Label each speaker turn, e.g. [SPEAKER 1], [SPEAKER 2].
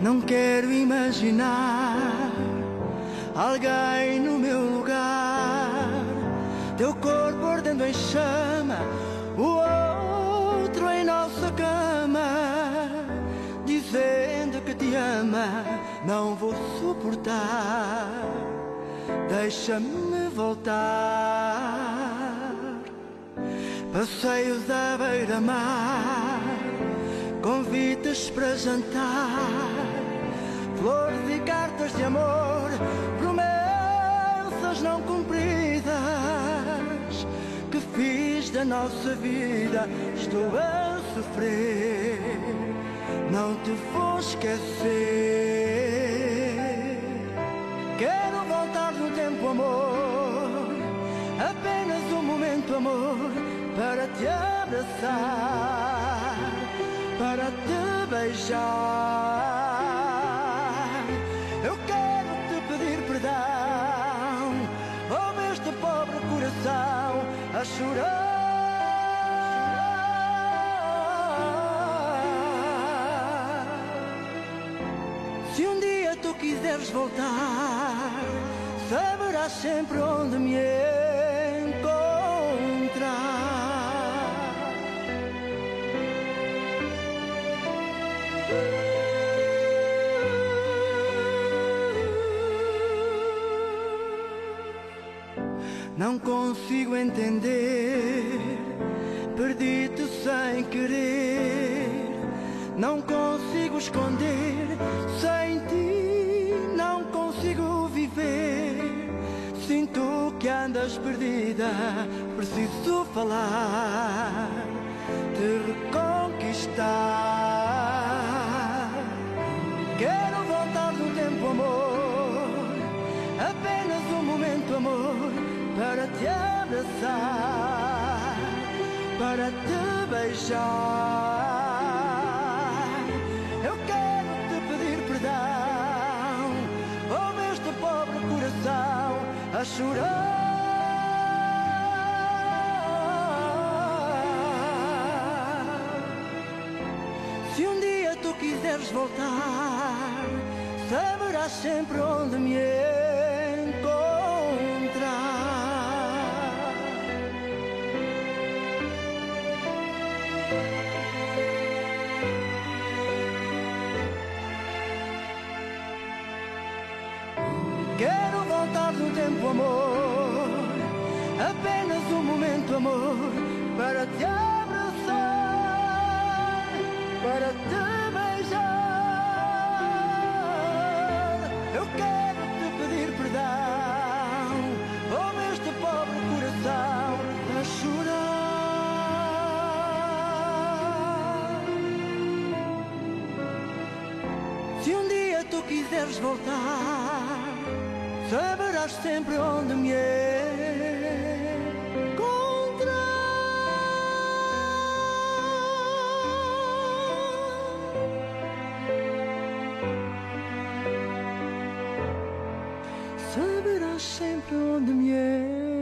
[SPEAKER 1] Não quero imaginar alguém no meu lugar. Teu corpo ardendo em chama, o outro em nossa cama, dizendo que te ama. Não vou suportar. Deixa-me voltar. Passeios à beira-mar, convites para jantar, flores e cartas de amor, promessas não cumpridas que fiz da nossa vida. Estou a sofrer, não te vou esquecer. Quero voltar no tempo, amor, apenas um momento, amor, para te abraçar, para te beijar. Eu quero te pedir perdão, ouve este pobre coração a chorar. Se um dia tu quiseres voltar, saberás sempre onde me encontrar. Não consigo entender, perdi-te sem querer. Não consigo esconder, sem ti não consigo viver. Sinto que andas perdida, preciso falar, te reconquistar. Para te beijar. Eu quero te pedir perdão, ouve este pobre coração a chorar. Se um dia tu quiseres voltar, saberás sempre onde me encontrar. Quero voltar no tempo, amor, apenas um momento, amor, para te abraçar, para te beijar. Eu quero te pedir perdão, ouve este pobre coração a chorar. Se um dia tu quiseres voltar, saberás sempre onde me encontrar. Saberás sempre onde me